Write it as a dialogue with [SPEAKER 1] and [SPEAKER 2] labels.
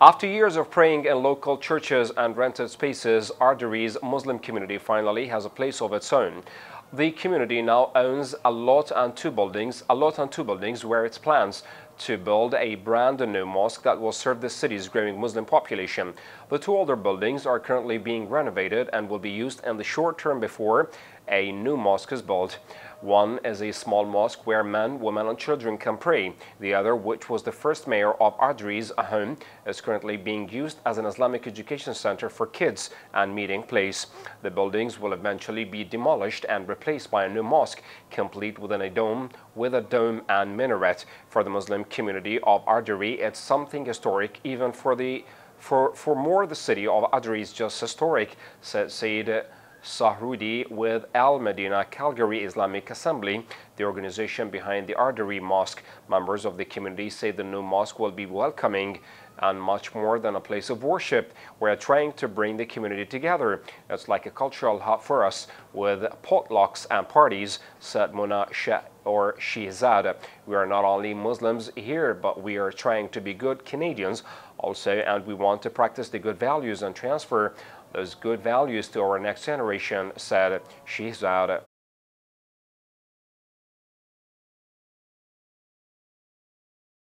[SPEAKER 1] After years of praying in local churches and rented spaces, Airdrie's Muslim community finally has a place of its own. The community now owns a lot and two buildings, a lot and two buildings where it plans to build a brand new mosque that will serve the city's growing Muslim population. The two older buildings are currently being renovated and will be used in the short term before a new mosque is built. One is a small mosque where men, women and children can pray. The other, which was the first mayor of Airdrie's home, is currently being used as an Islamic education center for kids and meeting place. The buildings will eventually be demolished and replaced by a new mosque, complete within a dome with a dome and minaret. For the Muslim community of Airdrie, it's something historic even for the for, for more the city of Airdrie is just historic, said Syed Soharwardy with Al Madinah Calgary Islamic Assembly, the organization behind the Airdrie Mosque. Members of the community say the new mosque will be welcoming and much more than a place of worship. We're trying to bring the community together. It's like a cultural hub for us with potlucks and parties, said Mona Shah or Shehzad. We are not only Muslims here, but we are trying to be good Canadians also, and we want to practice the good values and transfer those good values to our next generation, said Shehzad.